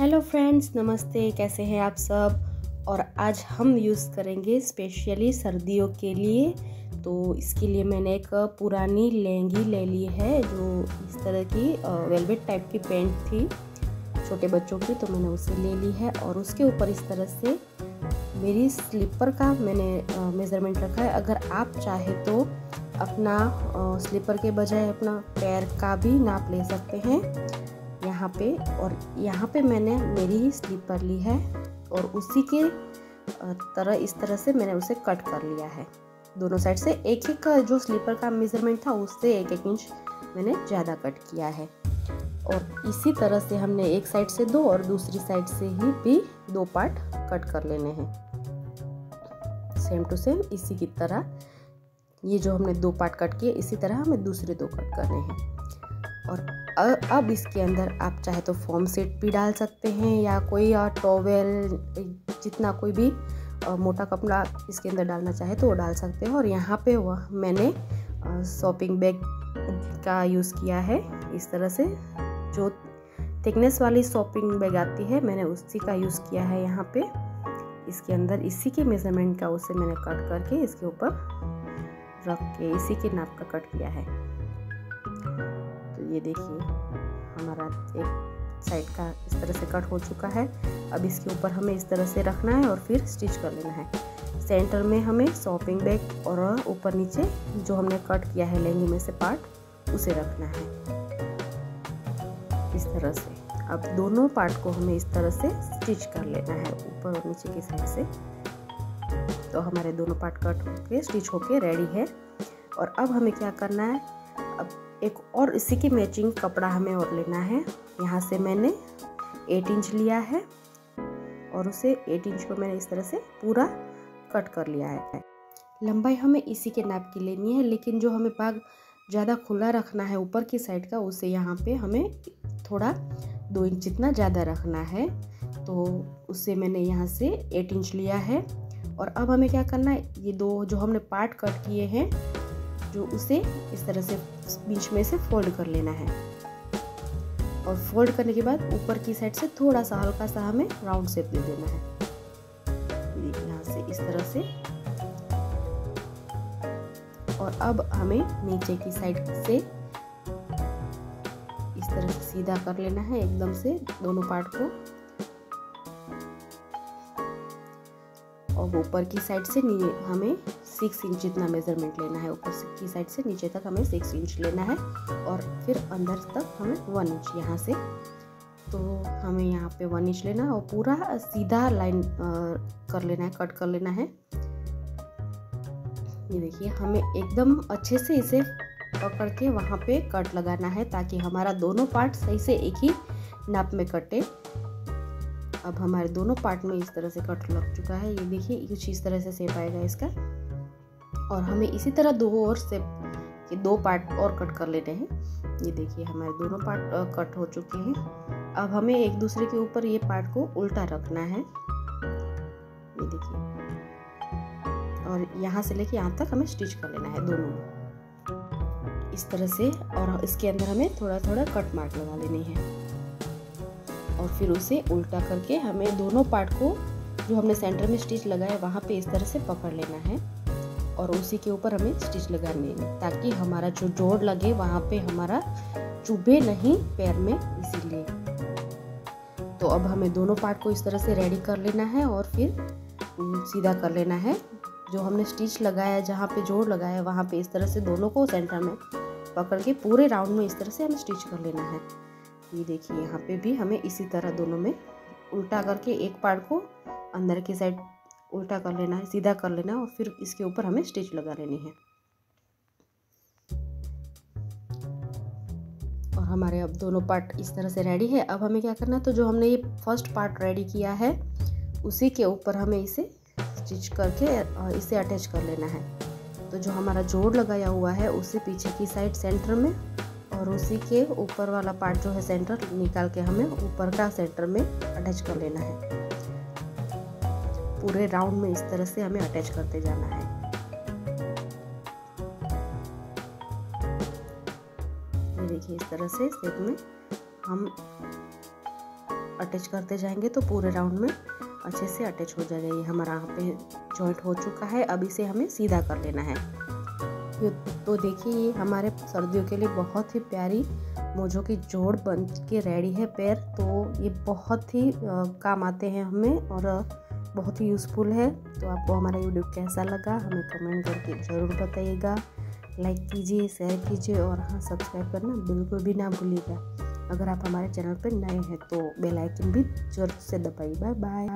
Hello friends नमस्ते, कैसे हैं आप सब? और आज हम यूज़ करेंगे स्पेशली सर्दियों के लिए। तो इसके लिए मैंने एक पुरानी लहंगी ले ली है, जो इस तरह की वेलवेट टाइप की पेंट थी, छोटे बच्चों की तो मैंने उसे ले ली है। और उसके ऊपर इस तरह से मेरी स्लीपर का मैंने मेज़रमेंट रखा है। अगर आप चाहे तो अपना स्लीपर के बजाय अपना पैर का भी नाप ले सकते हैं। यहाँ पे और यहाँ पे मैंने मेरी ही स्लीपर ली है और उसी के तरह इस तरह से मैंने उसे कट कर लिया है। दोनों साइड से एक एक जो स्लीपर का मेज़रमेंट था उससे एक एक इंच मैंने ज़्यादा कट किया है। और इसी तरह से हमने एक साइड से दो और दूसरी साइड से ही भी दो पार्ट कट कर लेने हैं। सेम टू सेम इसी की तरह ये जो हमने दो पार्ट कट किए, इसी तरह हमें दूसरे दो कट करने हैं। और अब इसके अंदर आप चाहे तो फॉर्म सेट भी डाल सकते हैं या कोई और टॉवेल जितना कोई भी मोटा कपड़ा इसके अंदर डालना चाहे तो वो डाल सकते हैं। और यहाँ पे वह मैंने शॉपिंग बैग का यूज़ किया है। इस तरह से जो थिकनेस वाली शॉपिंग बैग आती है, मैंने उसी का यूज़ किया है यहाँ पे। इसके अंदर इसी के मेज़रमेंट का उसे मैंने कट करके इसके ऊपर रख के इसी के नाप का कट किया है। ये देखिए, हमारा एक साइड का इस तरह से कट हो चुका है। अब इसके ऊपर हमें इस तरह से रखना है और फिर स्टिच कर लेना है। सेंटर में हमें शॉपिंग बैग और ऊपर नीचे जो हमने कट किया है लहंगे में से पार्ट उसे रखना है। इस तरह से। अब दोनों पार्ट को हमें इस तरह से स्टिच कर लेना है, ऊपर और नीचे की साइड से। तो हमारे दोनों पार्ट कट होके स्टिच होके रेडी है। और अब हमें क्या करना है? अब एक और इसी की मैचिंग कपड़ा हमें और लेना है। यहाँ से मैंने एट इंच लिया है और उसे एट इंच को मैंने इस तरह से पूरा कट कर लिया है। लंबाई हमें इसी के नाप की लेनी है, लेकिन जो हमें भाग ज़्यादा खुला रखना है ऊपर की साइड का, उसे यहाँ पे हमें थोड़ा दो इंच जितना ज़्यादा रखना है तो उससे मैंने यहाँ से एट इंच लिया है। और अब हमें क्या करना है? ये दो जो हमने पार्ट कट किए हैं, जो उसे इस तरह से बीच में से फोल्ड कर लेना है। और फोल्ड करने के बाद ऊपर की साइड से थोड़ा सा हल्का सा हमें राउंड शेप दे देना है। यहाँ से इस तरह से। और अब हमें नीचे की साइड से इस तरह से सीधा कर लेना है, एकदम से दोनों पार्ट को। और ऊपर की साइड से हमें सिक्स इंच जितना मेज़रमेंट लेना है, ऊपर की साइड से नीचे तक हमें सिक्स इंच लेना है और फिर अंदर तक हमें वन इंच यहाँ से। तो हमें यहाँ पे वन इंच लेना है और पूरा सीधा लाइन कर लेना है कट कर लेना है। ये देखिए, हमें एकदम अच्छे से इसे पकड़ के वहाँ पे कट लगाना है ताकि हमारा दोनों पार्ट सही से एक ही नाप में कटे। अब हमारे दोनों पार्ट में इस तरह से कट लग चुका है। ये देखिए, कुछ इस तरह से सेप आएगा इसका। और हमें इसी तरह दो और सेप के दो पार्ट और कट कर लेने हैं। ये देखिए, हमारे दोनों पार्ट कट हो चुके हैं। अब हमें एक दूसरे के ऊपर ये पार्ट को उल्टा रखना है। ये देखिए। और यहाँ से लेके यहाँ तक हमें स्टिच कर लेना है दोनों। में इस तरह से, और इसके अंदर हमें थोड़ा थोड़ा कट मार्क लगा लेने हैं। और फिर उसे उल्टा करके हमें दोनों पार्ट को, जो हमने सेंटर में स्टिच लगाया वहाँ पे इस तरह से पकड़ लेना है। और उसी के ऊपर हमें स्टिच लगाने है, ताकि हमारा जो जोड़ लगे वहाँ पे हमारा चुभे नहीं पैर में इसीलिए। तो अब हमें दोनों पार्ट को इस तरह से रेडी कर लेना है और फिर सीधा कर लेना है। जो हमने स्टिच लगाया, जहाँ पे जोड़ लगाया वहाँ पे इस तरह से दोनों को सेंटर में पकड़ के पूरे राउंड में इस तरह से हमें स्टिच कर लेना है। ये देखिए, यहाँ पे भी हमें इसी तरह दोनों में उल्टा करके एक पार्ट को अंदर की साइड उल्टा कर लेना है, सीधा कर लेना है और फिर इसके ऊपर हमें स्टिच लगा लेनी है। और हमारे अब दोनों पार्ट इस तरह से रेडी है। अब हमें क्या करना है? तो जो हमने ये फ़र्स्ट पार्ट रेडी किया है, उसी के ऊपर हमें इसे स्टिच करके इसे अटैच कर लेना है। तो जो हमारा जोड़ लगाया हुआ है, उसे पीछे की साइड सेंटर में और उसी के ऊपर वाला पार्ट जो है सेंटर निकाल के हमें ऊपर का सेंटर में अटैच कर लेना है। पूरे राउंड में इस तरह से हमें अटैच करते जाना है। ये देखिए, इस तरह से शेप में हम अटैच करते जाएँगे तो पूरे राउंड में अच्छे से अटैच हो जाएगा। ये हमारा यहाँ पे जॉइंट हो चुका है। अब इसे हमें सीधा कर लेना है। तो देखिए, ये हमारे सर्दियों के लिए बहुत ही प्यारी मोजों की जोड़ बन के रेडी है पैर। तो ये बहुत ही काम आते हैं हमें और बहुत ही यूज़फुल है। तो आपको हमारा वीडियो कैसा लगा, हमें कमेंट करके ज़रूर बताइएगा। लाइक कीजिए शेयर कीजिए और हाँ सब्सक्राइब करना बिल्कुल भी ना भूलिएगा। अगर आप हमारे चैनल पर नए हैं तो बेल आइकन भी ज़रूर से दबाइए बाय बाय